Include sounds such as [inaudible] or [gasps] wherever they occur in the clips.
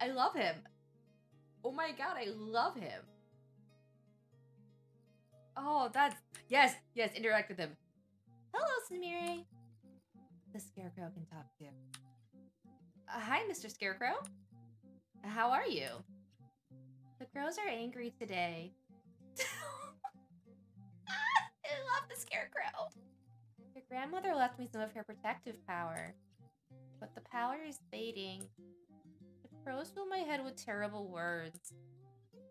I love him. Oh my god, I love him. Oh, that's yes, yes. Interact with him. Hello, Sumire. The Scarecrow can talk to. Uh, hi, Mr. Scarecrow. How are you? The crows are angry today. [laughs] I love the Scarecrow. Your grandmother left me some of her protective power, but the power is fading. Crows fill my head with terrible words.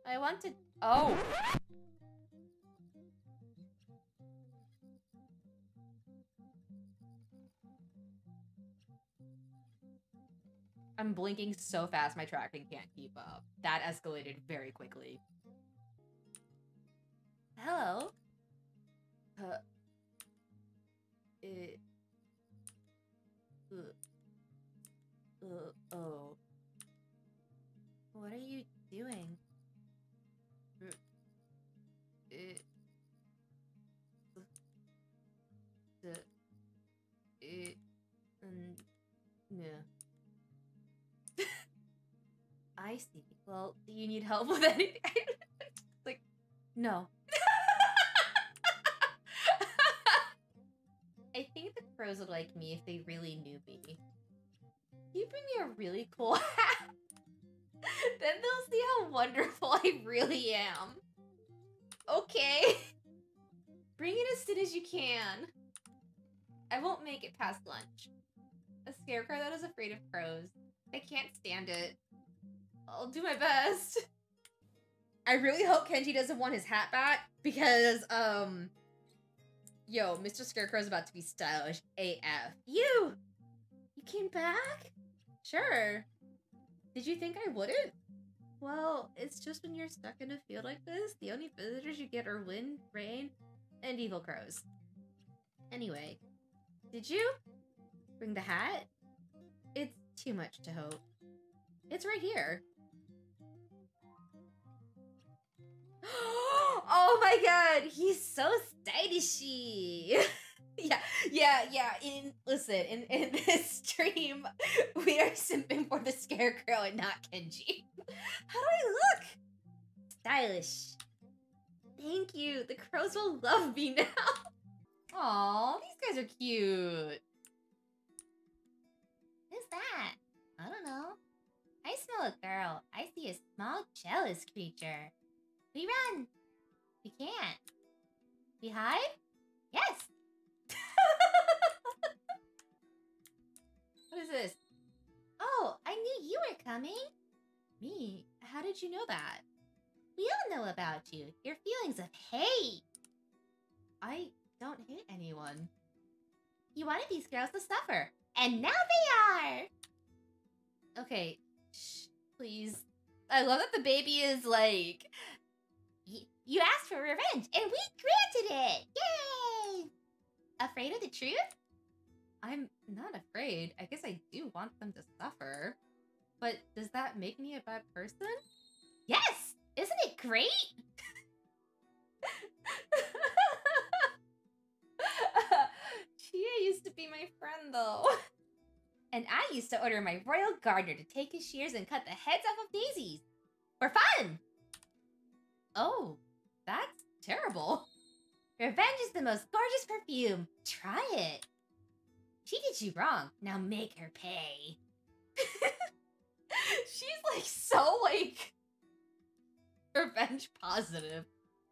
I want to. Oh! I'm blinking so fast my tracking can't keep up. That escalated very quickly. Hello? See. Well, do you need help [laughs] with anything? like, no. [laughs] I think the crows would like me if they really knew me. You bring me a really cool [laughs] hat. then they'll see how wonderful I really am. Okay. Bring it as soon as you can. I won't make it past lunch. A scarecrow that is afraid of crows. I can't stand it. I'll do my best. I really hope Kenji doesn't want his hat back because, um, yo, Mr. Scarecrow's about to be stylish AF. You! You came back? Sure. Did you think I wouldn't? Well, it's just when you're stuck in a field like this, the only visitors you get are wind, rain, and evil crows. Anyway, did you bring the hat? It's too much to hope. It's right here. [gasps] oh my god, he's so stylishy. [laughs] yeah, yeah, yeah. In listen, in, in [laughs] this stream, we are simping for the scarecrow and not Kenji. [laughs] How do I look? Stylish. Thank you. The crows will love me now. Aw, these guys are cute. Who's that? I don't know. I smell a girl. I see a small jealous creature. We run. We can't. We hide? Yes. [laughs] what is this? Oh, I knew you were coming. Me? How did you know that? We all know about you. Your feelings of hate. I don't hate anyone. You wanted these girls to suffer, and now they are. Okay, shh, please. I love that the baby is like, "Y- you asked for revenge, and we granted it. Yay! Afraid of the truth? I'm not afraid. I guess I do want them to suffer. But does that make me a bad person? Yes! Isn't it great? [laughs] Chia used to be my friend, though. [laughs] And I used to order my royal gardener to take his shears and cut the heads off of daisies. For fun! Oh, terrible. Revenge is the most gorgeous perfume. Try it. She did you wrong. Now make her pay. [laughs] She's like so like revenge positive.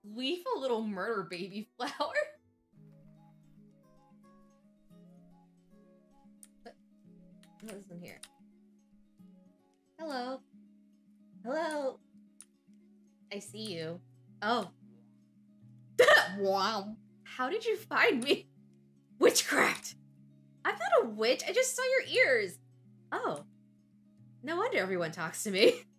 Leave a little murder baby flower. [laughs] Listen here. Hello. Hello. I see you. Oh. Wow. How did you find me? [laughs] Witchcraft! I'm not a witch. I just saw your ears. Oh. No wonder everyone talks to me. [laughs]